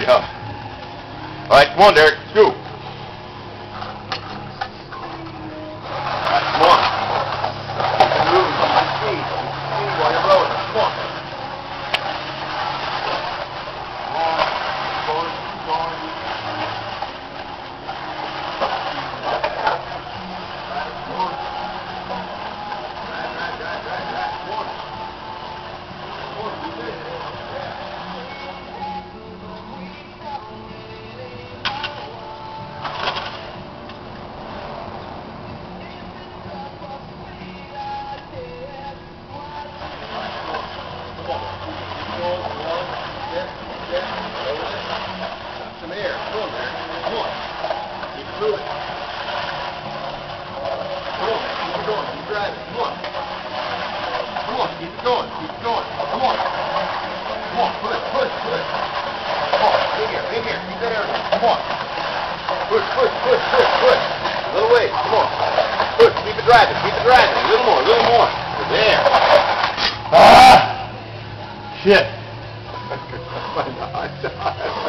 Yeah. All right, come on, Deric. Scoop. All One. Step. Step. Over there. Got some air. Come there. Come on. Keep it moving. Come on. Keep it going. Keep driving. Come on. Come on. Keep it going. Keep it going. Come on. Come on. Push. Push. Push. Come on. In here. In here. Keep that air. Come on. Push. Push. Push. Push. Push. A little way. Come on. Push. Keep it driving. Keep it driving. A little more. A little more. There. Ah! Shit. My God.